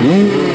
Hmm?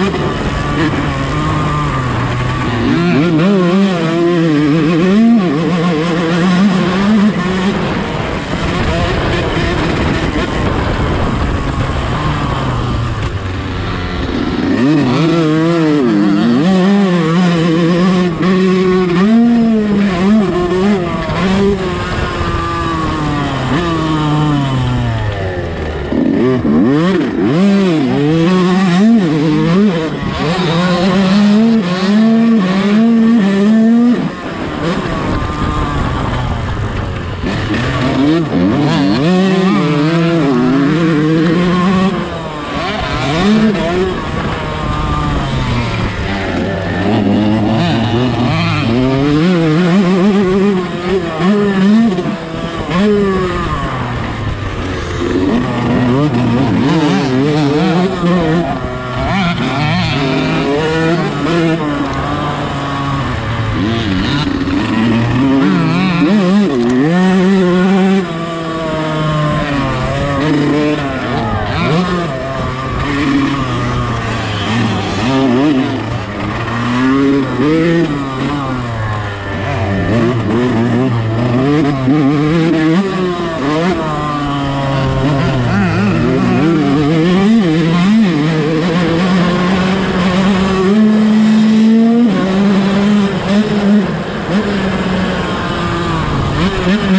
Oh, my God. Música Mm-hmm.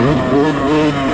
Oh, oh, oh, oh.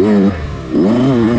Mm-hmm.